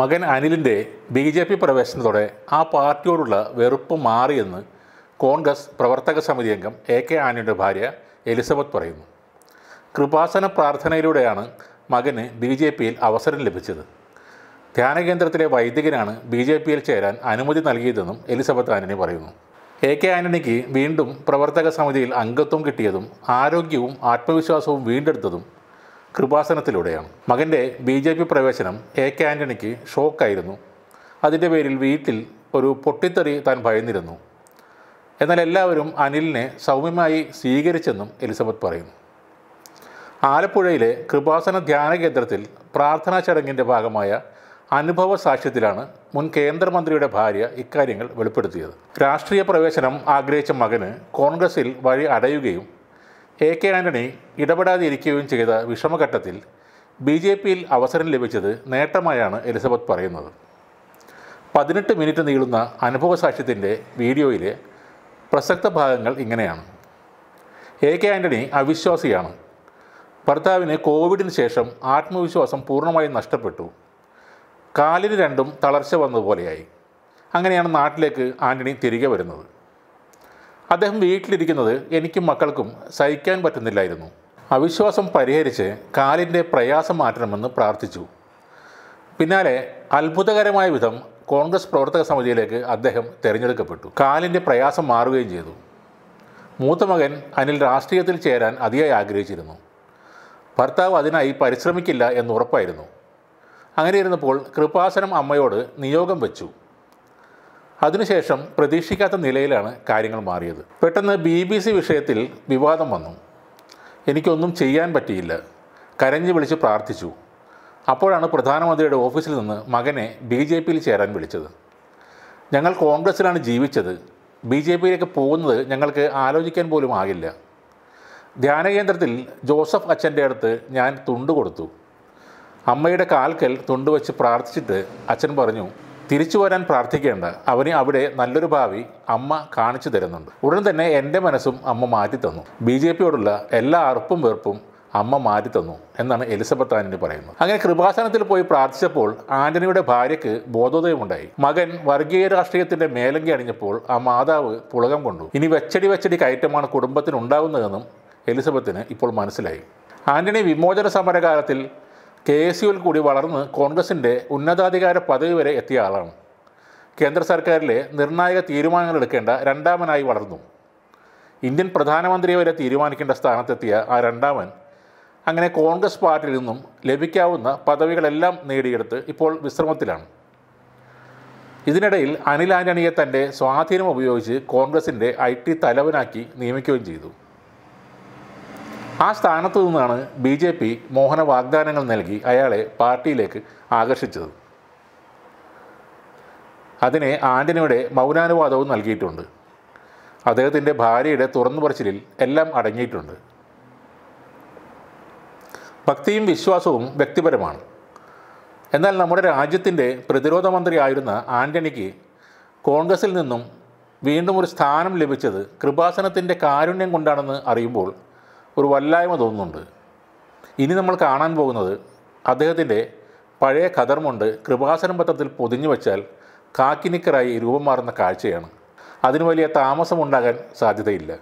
മകൻ അനിലിന്റെ B J P പ്രവേശനത്തോടെ ആ പാർട്ടിയോടുള്ള വെറുപ്പ് മാറിയെന്ന് കോൺഗ്രസ് പ്രവർത്തക സമിതി അംഗം എ കെ ആനിയുടെ ഭാര്യ എലിസബത്ത് പറയുന്നു. കൃപാസന പ്രാർത്ഥനയിലൂടെയാണ് മകന് ബി ജെ പിയിൽ അവസരം ലഭിച്ചത്. ധ്യാനകേന്ദ്രത്തിലെ വൈദികനാണ് ബി ജെ പിയിൽ ചേരാൻ അനുമതി നൽകിയതെന്നും എലിസബത്ത് ആന്റണി പറയുന്നു. എ കെ ആന്റണിക്ക് വീണ്ടും പ്രവർത്തക സമിതിയിൽ അംഗത്വം കിട്ടിയതും ആരോഗ്യവും ആത്മവിശ്വാസവും വീണ്ടെടുത്തതും കൃപാസനത്തിലൂടെയാണ്. മകന്റെ ബി ജെ പി പ്രവേശനം എ കെ ആന്റണിക്ക് ഷോക്കായിരുന്നു. അതിന്റെ പേരിൽ വീട്ടിൽ ഒരു പൊട്ടിത്തെറി താൻ ഭയന്നിരുന്നു. എന്നാൽ എല്ലാവരും അനിലിനെ സൗമ്യമായി സ്വീകരിച്ചെന്നും എലിസബത്ത് പറയുന്നു. ആലപ്പുഴയിലെ കൃപാസന ധ്യാന കേന്ദ്രത്തിൽ പ്രാർത്ഥനാ ചടങ്ങിന്റെ ഭാഗമായ അനുഭവ സാക്ഷ്യത്തിലാണ് മുൻ കേന്ദ്രമന്ത്രിയുടെ ഭാര്യ ഇക്കാര്യങ്ങൾ വെളിപ്പെടുത്തിയത്. രാഷ്ട്രീയ പ്രവേശനം ആഗ്രഹിച്ച മകന് കോൺഗ്രസിൽ വഴി അടയുകയും എ കെ ആന്റണി ഇടപെടാതെ ഇരിക്കുകയും ചെയ്ത വിഷമഘട്ടത്തിൽ ബി ജെ പിയിൽ അവസരം ലഭിച്ചത് നേട്ടമായാണ് എലിസബത്ത് പറയുന്നത്. പതിനെട്ട് മിനിറ്റ് നീളുന്ന അനുഭവ സാക്ഷ്യത്തിന്റെ വീഡിയോയിലെ പ്രസക്ത ഭാഗങ്ങൾ ഇങ്ങനെയാണ്. എ കെ ആന്റണി അവിശ്വാസിയാണ്. ഭർത്താവിന് കോവിഡിന് ശേഷം ആത്മവിശ്വാസം പൂർണമായും നഷ്ടപ്പെട്ടു. കാലിന് രണ്ടും തളർച്ച വന്നതുപോലെയായി. അങ്ങനെയാണ് നാട്ടിലേക്ക് ആന്റണി തിരികെ വരുന്നത്. അദ്ദേഹം വീട്ടിലിരിക്കുന്നത് എനിക്കും മക്കൾക്കും സഹിക്കാൻ പറ്റുന്നില്ലായിരുന്നു. അവിശ്വാസം പരിഹരിച്ച് കാലിന്റെ പ്രയാസം മാറ്റണമെന്ന് പ്രാർത്ഥിച്ചു. പിന്നാലെ അത്ഭുതകരമായ വിധം കോൺഗ്രസ് പ്രവർത്തക സമിതിയിലേക്ക് അദ്ദേഹം തിരഞ്ഞെടുക്കപ്പെട്ടു. കാലിന്റെ പ്രയാസം മാറുകയും ചെയ്തു. മൂത്ത മകൻ അനിൽ രാഷ്ട്രീയത്തിൽ ചേരാൻ അതിയായി ആഗ്രഹിച്ചിരുന്നു. ഭർത്താവ് അതിനായി പരിശ്രമിക്കില്ല എന്നുറപ്പായിരുന്നു അങ്ങനെ ഇരുന്നപ്പോൾ കൃപാസനം അമ്മയോട് നിയോഗം വെച്ചു. അതിനുശേഷം പ്രതീക്ഷിക്കാത്ത നിലയിലാണ് കാര്യങ്ങൾ മാറിയത്. പെട്ടെന്ന് ബി ബി സി വിഷയത്തിൽ വിവാദം വന്നു. എനിക്കൊന്നും ചെയ്യാൻ പറ്റിയില്ല. കരഞ്ഞു വിളിച്ച് പ്രാർത്ഥിച്ചു. അപ്പോഴാണ് പ്രധാനമന്ത്രിയുടെ ഓഫീസിൽ നിന്ന് മകനെ ബി ജെ പിയിൽ ചേരാൻ വിളിച്ചത്. ഞങ്ങൾ കോൺഗ്രസ്സിലാണ് ജീവിച്ചത്. ബി ജെ പിയിലേക്ക് പോകുന്നത് ഞങ്ങൾക്ക് ആലോചിക്കാൻ പോലും ആകില്ല. ധ്യാനകേന്ദ്രത്തിൽ ജോസഫ് അച്ഛന്റെ അടുത്ത് ഞാൻ തുണ്ട് കൊടുത്തു. അമ്മയുടെ കാൽക്കൽ തുണ്ട് വെച്ച് പ്രാർത്ഥിച്ചിട്ട് അച്ഛൻ പറഞ്ഞു തിരിച്ചു വരാൻ പ്രാർത്ഥിക്കേണ്ട. അവന് അവിടെ നല്ലൊരു ഭാവി അമ്മ കാണിച്ചു തരുന്നുണ്ട്. ഉടൻ തന്നെ എന്റെ മനസ്സും അമ്മ മാറ്റിത്തന്നു ബി ജെ പിയോടുള്ള എല്ലാ അറുപ്പും വെറുപ്പും അമ്മ മാറ്റി തന്നു എന്നാണ് എലിസബത്ത് ആന്റണി പറയുന്നത്. അങ്ങനെ കൃപാസനത്തിൽ പോയി പ്രാർത്ഥിച്ചപ്പോൾ ആന്റണിയുടെ ഭാര്യയ്ക്ക് ബോധോദയമുണ്ടായി. മകൻ വർഗീയ രാഷ്ട്രീയത്തിന്റെ മേലങ്കി അണിഞ്ഞപ്പോൾ ആ മാതാവ് പുളകം കൊണ്ടു. ഇനി വെച്ചടി വെച്ചടി കയറ്റമാണ് കുടുംബത്തിന് ഉണ്ടാകുന്നതെന്നും എലിസബത്തിന് ഇപ്പോൾ മനസ്സിലായി. ആന്റണി വിമോചന സമരകാലത്തിൽ കെ എസ് യുവിൽ കൂടി വളർന്ന് കോൺഗ്രസിന്റെ ഉന്നതാധികാര പദവി വരെ എത്തിയ ആളാണ്. കേന്ദ്ര സർക്കാരിലെ നിർണായക തീരുമാനങ്ങൾ എടുക്കേണ്ട രണ്ടാമനായി വളർന്നു. ഇന്ത്യൻ പ്രധാനമന്ത്രിയെ വരെ തീരുമാനിക്കേണ്ട സ്ഥാനത്തെത്തിയ ആ രണ്ടാമൻ അങ്ങനെ കോൺഗ്രസ് പാർട്ടിയിൽ നിന്നും ലഭിക്കാവുന്ന പദവികളെല്ലാം നേടിയെടുത്ത് ഇപ്പോൾ വിശ്രമത്തിലാണ്. ഇതിനിടയിൽ അനിൽ ആന്റണിയെ തന്റെ സ്വാധീനം ഉപയോഗിച്ച് കോൺഗ്രസിന്റെ ഐ ടി തലവനാക്കി നിയമിക്കുകയും ചെയ്തു. ആ സ്ഥാനത്തു നിന്നാണ് ബി ജെ പി മോഹന വാഗ്ദാനങ്ങൾ നൽകി അയാളെ പാർട്ടിയിലേക്ക് ആകർഷിച്ചത്. അതിനെ ആന്റണിയുടെ മൗനാനുവാദവും നൽകിയിട്ടുണ്ട്. അദ്ദേഹത്തിന്റെ ഭാര്യയുടെ തുറന്നു പറച്ചിലിൽ എല്ലാം അടങ്ങിയിട്ടുണ്ട്. ഭക്തിയും വിശ്വാസവും വ്യക്തിപരമാണ്. എന്നാൽ നമ്മുടെ രാജ്യത്തിന്റെ പ്രതിരോധ മന്ത്രിയായിരുന്ന ആന്റണിക്ക് കോൺഗ്രസിൽ നിന്നും വീണ്ടും ഒരു സ്ഥാനം ലഭിച്ചത് കൃപാസനത്തിന്റെ കാരുണ്യം കൊണ്ടാണെന്ന് അറിയുമ്പോൾ ഒരു വല്ലായ്മ തോന്നുന്നുണ്ട്. ഇനി നമ്മൾ കാണാൻ പോകുന്നത് അദ്ദേഹത്തിന്റെ പഴയ കഥർമുണ്ട് കൃപാസനം പത്രത്തിൽ പൊതിഞ്ഞു വച്ചാൽ കാക്കിനിക്കറായി രൂപം മാറുന്ന കാഴ്ചയാണ്. അതിന് വലിയ താമസമുണ്ടാകാൻ സാധ്യതയില്ല.